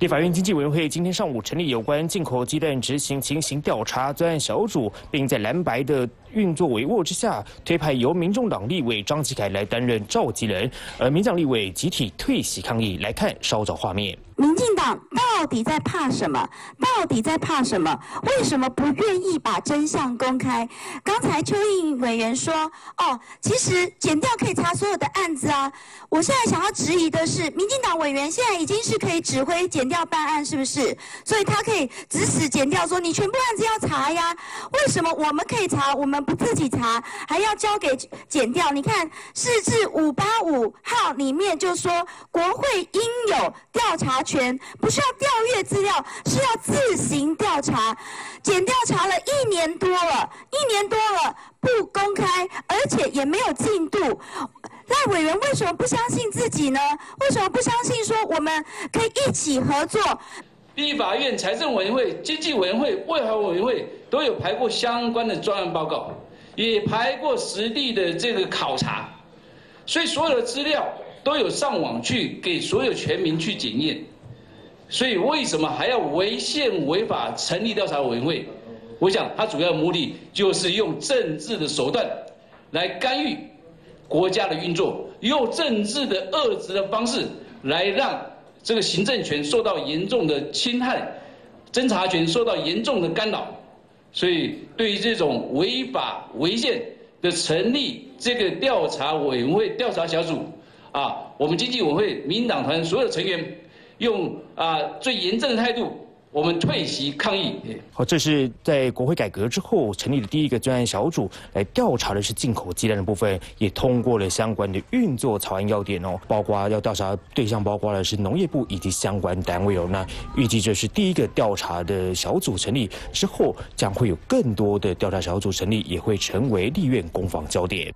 立法院经济委员会今天上午成立有关进口鸡蛋执行情形调查专案小组，并在蓝白的运作帷幄之下，推派由民众党立委张吉凯来担任召集人，而民党立委集体退席抗议。来看稍早画面。民进党到底在怕什么？到底在怕什么？为什么不愿意把真相公开？刚才邱应委员说：“哦，其实检调可以查所有的案子啊。”我现在想要质疑的是，民进党委员现在已经是可以指挥检调办案，是不是？所以他可以指使检调说：“你全部案子要查呀。”为什么我们可以查，我们不自己查，还要交给检调？你看，四至五八五号里面就说，国会应有调查。权不是要调阅资料，是要自行调查。检调查了一年多了，一年多了不公开，而且也没有进度。赖委员为什么不相信自己呢？为什么不相信说我们可以一起合作？立法院财政委员会、经济委员会、外环委员会都有排过相关的专案报告，也排过实地的这个考察，所以所有的资料都有上网去给所有全民去检验。所以为什么还要违宪违法成立调查委员会？我想，它主要目的就是用政治的手段来干预国家的运作，用政治的遏制的方式来让这个行政权受到严重的侵害，侦查权受到严重的干扰。所以，对于这种违法违宪的成立这个调查委员会、调查小组，啊，我们经济委员会民党团所有成员。用啊最严正的态度，我们退席抗议。好，这是在国会改革之后成立的第一个专案小组，来调查的是进口鸡蛋的部分，也通过了相关的运作草案要点哦，包括要调查对象，包括的是农业部以及相关单位哦。那预计这是第一个调查的小组成立之后，将会有更多的调查小组成立，也会成为立院攻防焦点。